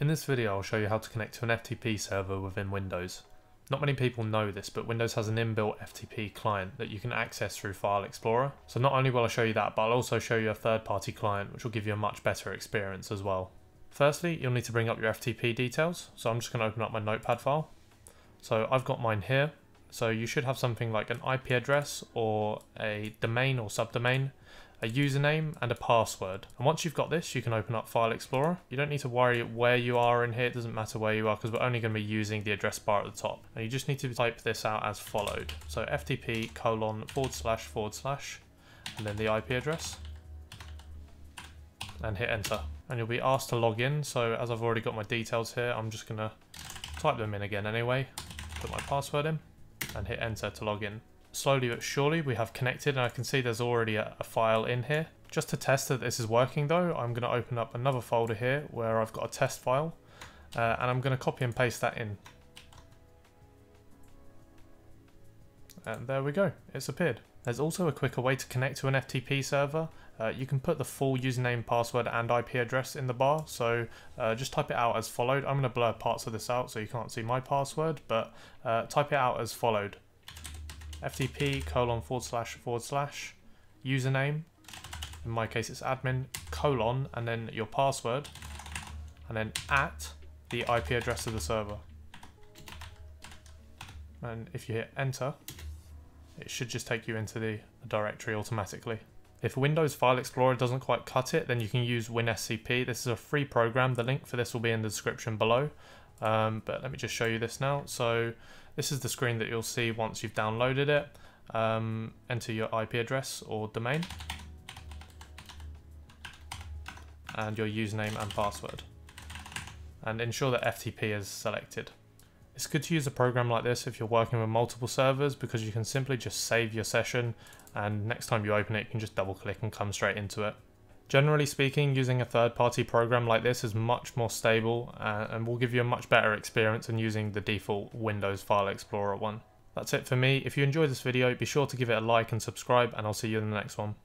In this video I'll show you how to connect to an FTP server within Windows. Not many people know this, but Windows has an inbuilt FTP client that you can access through File Explorer. So not only will I show you that, but I'll also show you a third-party client which will give you a much better experience as well. Firstly, you'll need to bring up your FTP details. So I'm just going to open up my notepad file. So I've got mine here. So you should have something like an IP address or a domain or subdomain a username and a password. And once you've got this, you can open up File Explorer. You don't need to worry where you are in here. It doesn't matter where you are because we're only going to be using the address bar at the top. And you just need to type this out as followed. So FTP colon forward slash forward slash and then the IP address and hit enter. And you'll be asked to log in. So as I've already got my details here, I'm just going to type them in again anyway. Put my password in and hit enter to log in slowly but surely we have connected and I can see there's already a, a file in here. Just to test that this is working though, I'm going to open up another folder here where I've got a test file uh, and I'm going to copy and paste that in. And there we go, it's appeared. There's also a quicker way to connect to an FTP server. Uh, you can put the full username, password and IP address in the bar, so uh, just type it out as followed. I'm going to blur parts of this out so you can't see my password, but uh, type it out as followed ftp colon forward slash forward slash username in my case it's admin colon and then your password and then at the IP address of the server and if you hit enter it should just take you into the, directory automatically if Windows File Explorer doesn't quite cut it, then you can use WinSCP. This is a free program. The link for this will be in the description below. Um, but let me just show you this now. So this is the screen that you'll see once you've downloaded it. Um, enter your IP address or domain and your username and password and ensure that FTP is selected. It's good to use a program like this if you're working with multiple servers because you can simply just save your session and next time you open it you can just double click and come straight into it. Generally speaking, using a third-party program like this is much more stable uh, and will give you a much better experience than using the default Windows File Explorer one. That's it for me. If you enjoyed this video, be sure to give it a like and subscribe and I'll see you in the next one.